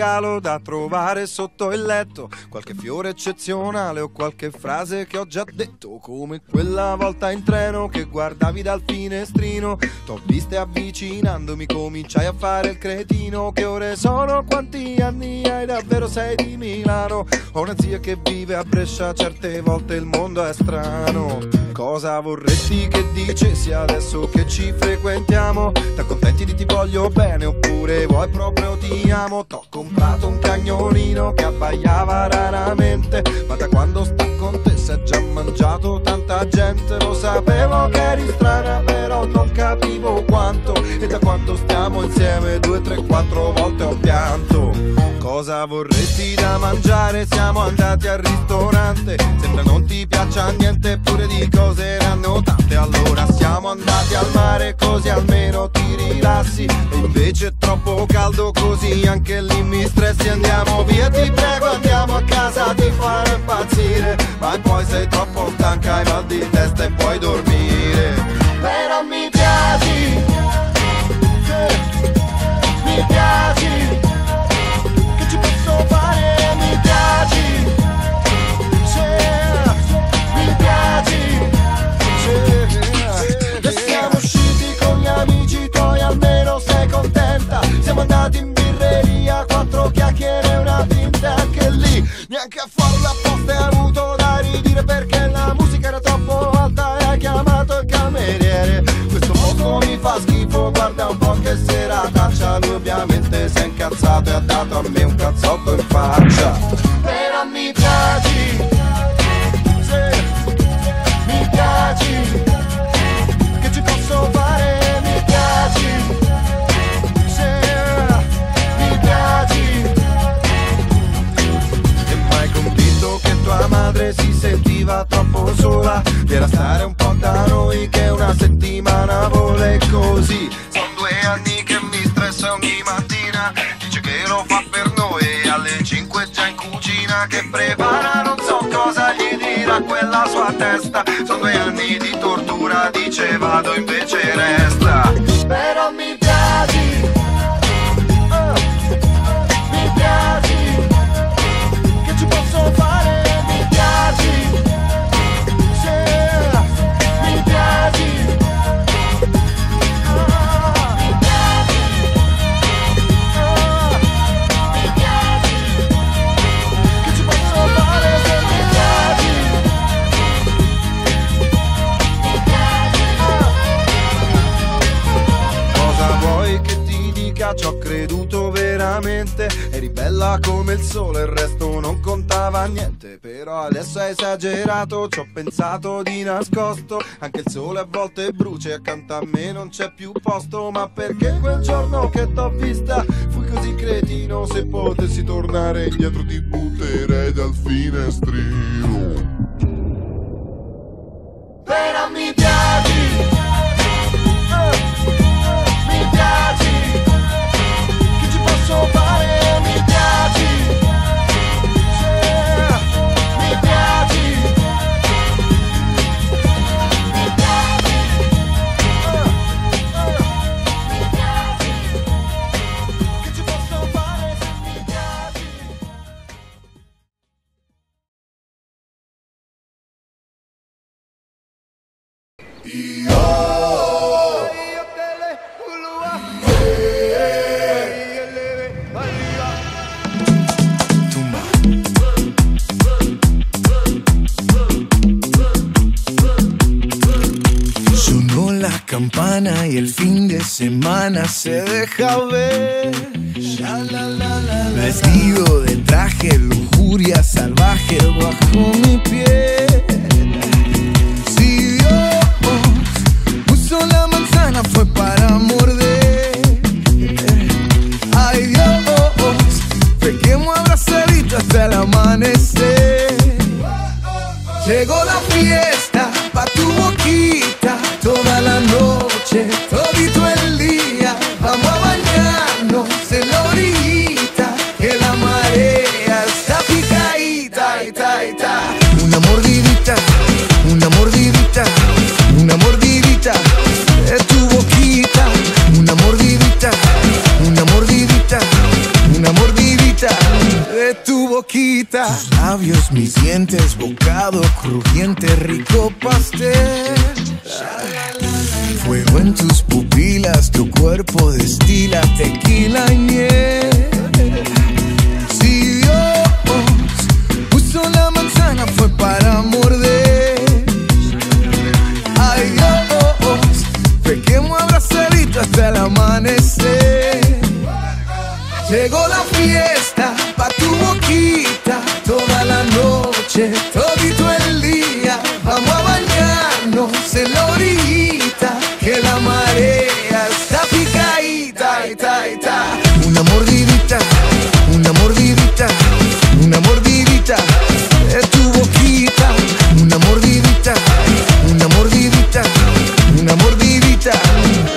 regalo da trovare sotto il letto. Qualche fiore eccezionale o qualche frase che ho già detto. Come quella volta in treno che guardavi dal finestrino. T'ho viste avvicinandomi, cominciai a fare il cretino. Che ore sono? Quanti anni hai? Davvero sei di Milano? Ho una zia che vive a Brescia, certe volte il mondo è strano. Cosa vorresti che dicessi adesso che ci frequentiamo? T'accontenti di ti voglio bene oppure vuoi proprio ti amo? T'ho comprato un cagnolino che abbaiava raramente, ma da quando con te è già mangiato tanta gente. Lo sapevo che eri strana, però non capivo quanto. E da quando stiamo insieme due, tre, quattro volte ho pianto. Cosa vorresti da mangiare? Siamo andati al ristorante. Sembra non ti piaccia niente, eppure di cose erano tante. Allora siamo andati al mare, così almeno ti rilassi. E invece è troppo caldo, così anche lì mi stressi. Andiamo via, ti prego, andiamo a casa, ti farò impazzire. Ma poi sei troppo stanca, hai mal di testa e puoi dormire. Però mi piaci, mi piaci. Che ci posso fare? Mi piaci, mi piaci. E siamo usciti con gli amici tuoi, almeno sei contenta. Siamo andati in birreria, quattro chiacchiere e una tinta anche lì. Neanche guarda un po' che serataccia. Lui ovviamente si è incazzato e ha dato a me un cazzotto in faccia. Però mi piaci, sì, mi piaci. Che ci posso fare? Mi piaci, tua madre si sentiva troppo sola Per stare un po' da noi che una settimana vuole così anni che mi stressa ogni mattina. Dice che lo fa per noi alle 5 già in cucina Che prepara non so cosa gli dirà quella sua testa. Sono due anni di tortura, dice vado invece Ci ho creduto veramente. Eri bella come il sole, il resto non contava niente. Però adesso hai esagerato, ci ho pensato di nascosto. Anche il sole a volte brucia e accanto a me non c'è più posto. Ma perché quel giorno che t'ho vista fui così cretino? Se potessi tornare indietro ti butterei dal finestrino. Campana y el fin de semana se deja ver. Vestido de traje, lujuria salvaje bajo mi piel. Fiesta pa' tu boquita Toda la noche, todito el día Vamos a mis dientes, bocado crujiente, rico pastel. Fuego en tus pupilas, tu cuerpo destila tequila y miel. Si Dios puso la manzana fue para morder. Ay Dios, pequemos abrazadito hasta el amanecer. Llegó la fiesta Una mordidita, una mordidita, una mordidita de tu boquita. Una mordidita, una mordidita, una mordidita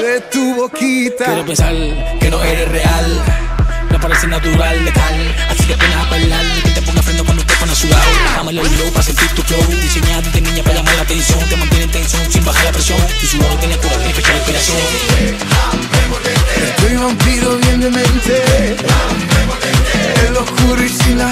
de tu boquita. Quiero pensar que no eres real. No parece natural, letal. Así que pena a bailar. Que te ponga freno teléfono sudado. Déjame el low para sentir tu flow. Diseñada desde niña para llamar la atención. Te mantiene tensión sin bajar la presión. Tu sudor tiene cura, tiene fecha de inspiración. Estoy vampiro bien demente El oscuro y sin la